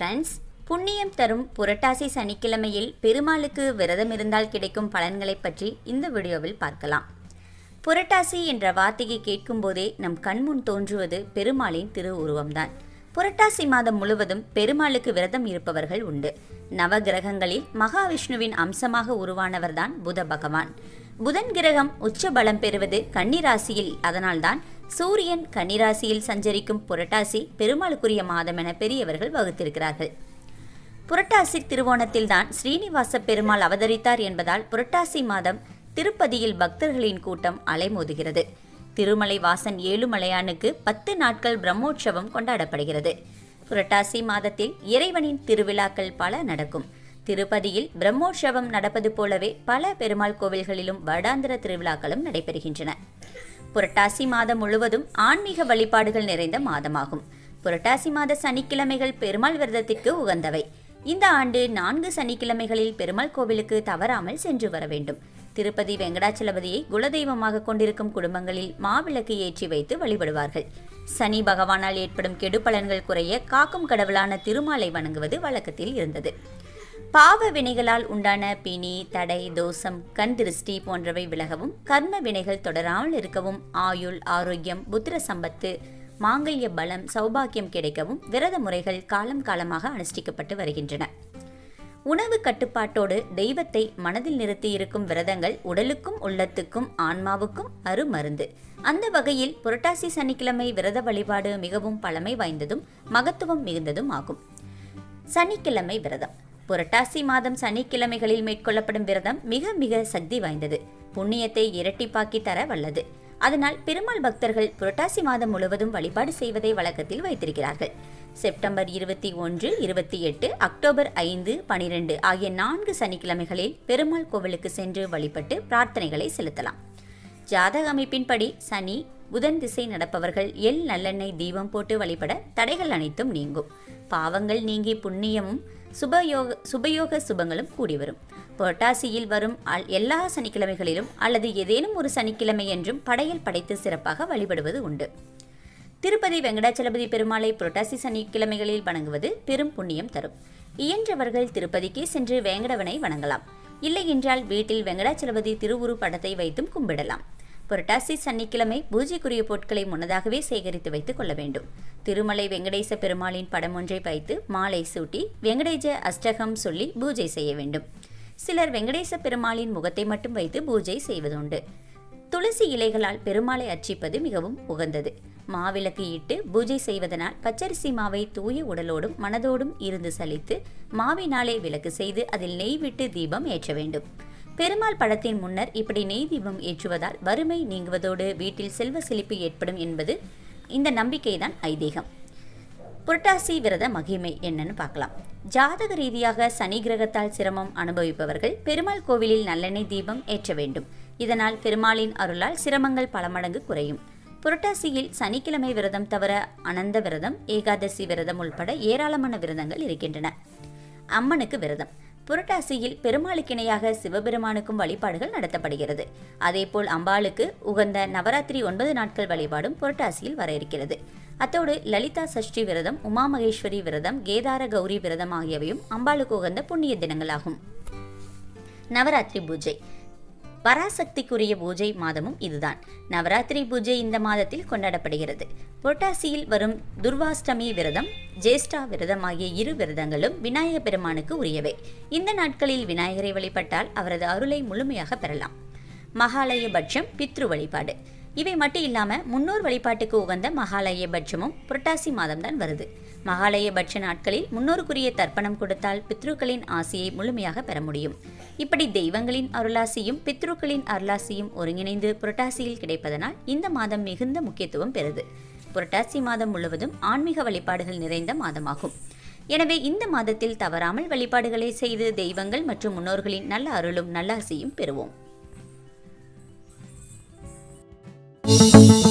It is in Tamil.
ஃப்ரெண்ட்ஸ் புண்ணியம் தரும் புரட்டாசி சனிக்கிழமையில் பெருமாளுக்கு விரதம் இருந்தால் கிடைக்கும் பலன்களை பற்றி இந்த வீடியோவில் பார்க்கலாம். புரட்டாசி என்ற வார்த்தையை கேட்கும்போதே நம் கண்முன் தோன்றுவது பெருமாளின் திரு உருவம்தான். புரட்டாசி மாதம் முழுவதும் பெருமாளுக்கு விரதம் இருப்பவர்கள் உண்டு. நவகிரகங்களில் மகாவிஷ்ணுவின் அம்சமாக உருவானவர்தான் புத பகவான். புதன் கிரகம் உச்ச பலம் பெறுவது கன்னிராசியில் அதனால்தான் சூரியன் கன்னிராசியில் சஞ்சரிக்கும் புரட்டாசி பெருமாளுக்குரிய மாதம் என பெரியவர்கள் வகுத்திருக்கிறார்கள். புரட்டாசி திருவோணத்தில்தான் ஸ்ரீனிவாச பெருமாள் அவதரித்தார் என்பதால் புரட்டாசி மாதம் திருப்பதியில் பக்தர்களின் கூட்டம் அலைமோதுகிறது. திருமலை வாசன் ஏழுமலையானுக்கு பத்து நாட்கள் பிரம்மோற்சவம் கொண்டாடப்படுகிறது. புரட்டாசி மாதத்தில் இறைவனின் திருவிழாக்கள் பல நடக்கும். திருப்பதியில் பிரம்மோற்சவம் நடப்பது போலவே பல பெருமாள் கோவில்களிலும் வருடாந்திர திருவிழாக்களும் நடைபெறுகின்றன. புரட்டாசி மாதம் முழுவதும் ஆன்மீக வழிபாடுகள் நிறைந்த மாதமாகும். புரட்டாசி மாத சனிக்கிழமைகள் பெருமாள் விரதத்திற்கு உகந்தவை. இந்த ஆண்டு நான்கு சனிக்கிழமைகளில் பெருமாள் கோவிலுக்கு தவறாமல் சென்று வர வேண்டும். திருப்பதி வெங்கடாச்சலபதியை குலதெய்வமாக கொண்டிருக்கும் குடும்பங்களில் மாவிளக்கு ஏற்றி வைத்து வழிபடுவார்கள். சனி பகவானால் ஏற்படும் கெடுபலன்கள் குறைய காக்கும் கடவுளான திருமாலை வணங்குவது வழக்கத்தில் இருந்தது. பாவ வினைகளால் உண்டான பிணி தடை தோஷம் கண் திருஷ்டி போன்றவை விலகவும் கர்ம வினைகள் தொடராமல் இருக்கவும் ஆயுள் ஆரோக்கியம் புத்திர சம்பத்து மாங்கல்ய பலம் சௌபாக்கியம் கிடைக்கவும் விரத முறைகள் காலம் காலமாக அனுஷ்டிக்கப்பட்டு வருகின்றன. உணவு கட்டுப்பாட்டோடு தெய்வத்தை மனதில் நிறுத்தி இருக்கும் விரதங்கள் உடலுக்கும் உள்ளத்துக்கும் ஆன்மாவுக்கும் அருமருந்து. அந்த வகையில் புரட்டாசி சனிக்கிழமை விரத வழிபாடு மிகவும் பழமை வாய்ந்ததும் மகத்துவம் மிகுந்ததும் ஆகும். சனிக்கிழமை விரதம். புரட்டாசி மாதம் சனிக்கிழமைகளில் மேற்கொள்ளப்படும் விரதம் மிக மிக சக்தி வாய்ந்தது. புண்ணியத்தை இரட்டிப்பாக்கி தர வல்லது. அதனால் பெருமாள் பக்தர்கள் புரட்டாசி மாதம் முழுவதும் வழிபாடு செய்வதை வழக்கத்தில் வைத்திருக்கிறார்கள். செப்டம்பர் இருபத்தி ஒன்று இருபத்தி எட்டு அக்டோபர் ஐந்து பனிரெண்டு ஆகிய நான்கு சனிக்கிழமைகளில் பெருமாள் கோவிலுக்கு சென்று வழிபட்டு பிரார்த்தனைகளை செலுத்தலாம். ஜாதக அமைப்பின்படி சனி புதன் திசை நடப்பவர்கள் எல் நல்லெண்ணெய் தீபம் போட்டு வழிபட தடைகள் அனைத்தும் நீங்கும். பாவங்கள் நீங்கி புண்ணியமும் சுபயோக சுபயோக சுபங்களும் கூடி வரும். புரட்டாசியில் வரும் எல்லா சனிக்கிழமைகளிலும் அல்லது ஏதேனும் ஒரு சனிக்கிழமை என்றும் படையல் படைத்து சிறப்பாக வழிபடுவது உண்டு. திருப்பதி வெங்கடாச்சலபதி பெருமாளை புரட்டாசி சனிக்கிழமைகளில் வணங்குவது பெரும் புண்ணியம் தரும். இயன்றவர்கள் திருப்பதிக்கே சென்று வேங்கடவனை வணங்கலாம். இல்லை என்றால் வீட்டில் வெங்கடாச்சலபதி திருவுரு படத்தை வைத்தும் கும்பிடலாம். புரட்டாசி சனிக்கிழமை பூஜைக்குரிய பொருட்களை முன்னதாகவே சேகரித்து வைத்துக் கொள்ள வேண்டும். திருமலை வெங்கடேச பெருமாளின் படம் ஒன்றை வைத்து மாலை சூட்டி வெங்கடேஜ அஷ்டகம் சொல்லி பூஜை செய்ய வேண்டும். சிலர் வெங்கடேச பெருமாளின் முகத்தை மட்டும் வைத்து பூஜை செய்வதுண்டு. துளசி இலைகளால் பெருமாளை அர்ச்சிப்பது மிகவும் உகந்தது. மாவிளக்கு இட்டு பூஜை செய்வதனால் பச்சரிசி மாவை தூய உடலோடும் மனதோடும் இருந்து சலித்து மாவினாலே விளக்கு செய்து அதில் நெய் விட்டு தீபம் ஏற்ற வேண்டும். பெருமாள் படத்தின் முன்னர் இப்படி நெய் தீபம் ஏற்றுவதால் வறுமை நீங்குவதோடு வீட்டில் செல்வ செழிப்பு ஏற்படும் என்பது இந்த நம்பிக்கைதான் ஐதீகம். புரட்டாசி விரத மகிமை என்னன்னு பார்க்கலாம். ஜாதக ரீதியாக சனி கிரகத்தால் சிரமம் அனுபவிப்பவர்கள் பெருமாள் கோவிலில் நல்லெண்ணெய் தீபம் ஏற்ற வேண்டும். இதனால் பெருமாளின் அருளால் சிரமங்கள் பல மடங்கு குறையும். புரட்டாசியில் சனிக்கிழமை விரதம் தவிர அனந்த விரதம் ஏகாதசி விரதம் உள்பட ஏராளமான விரதங்கள் இருக்கின்றன. அம்மனுக்கு விரதம். புரட்டாசியில் பெருமாளுக்கு இணையாக சிவபெருமானுக்கும் வழிபாடுகள் நடத்தப்படுகிறது. அதேபோல் அம்பாளுக்கு உகந்த நவராத்திரி ஒன்பது நாட்கள் வழிபாடும் புரட்டாசியில் வர இருக்கிறது அத்தோடு லலிதா சஷ்டி விரதம் உமா மகேஸ்வரி விரதம் கேதார கௌரி விரதம் ஆகியவையும் அம்பாளுக்கு உகந்த புண்ணிய தினங்களாகும். நவராத்திரி பூஜை. பராசக்திக்குரிய பூஜை மாதமும் இதுதான். நவராத்திரி பூஜை இந்த மாதத்தில் கொண்டாடப்படுகிறது. புரட்டாசியில் வரும் துர்வாஷ்டமி விரதம் ஜேஷ்டா விரதம் ஆகிய இரு விரதங்களும் விநாயக பெருமானுக்கு உரியவை. இந்த நாட்களில் விநாயகரை வழிபட்டால் அவரது அருளை முழுமையாக பெறலாம். மகாலய பட்சம் பித்ரு வழிபாடு. இவை மட்டும் இல்லாமல் முன்னோர் வழிபாட்டுக்கு உகந்த மகாலய பட்சமும் புரட்டாசி மாதம்தான் வருது. மகாலய பட்ச நாட்களில் முன்னோருக்குரிய தர்ப்பணம் கொடுத்தால் பித்ருக்களின் ஆசையை முழுமையாக பெற முடியும். இப்படி தெய்வங்களின் அருளாசியும் பித்ருக்களின் அருளாசியும் ஒருங்கிணைந்து புரட்டாசியில் கிடைப்பதனால் இந்த மாதம் மிகுந்த முக்கியத்துவம் பெறுது. புரட்டாசி மாதம் முழுவதும் ஆன்மீக வழிபாடுகள் நிறைந்த மாதமாகும். எனவே இந்த மாதத்தில் தவறாமல் வழிபாடுகளை செய்து தெய்வங்கள் மற்றும் முன்னோர்களின் நல்ல அருளும் நல்லாசியும் பெறுவோம். Thank you.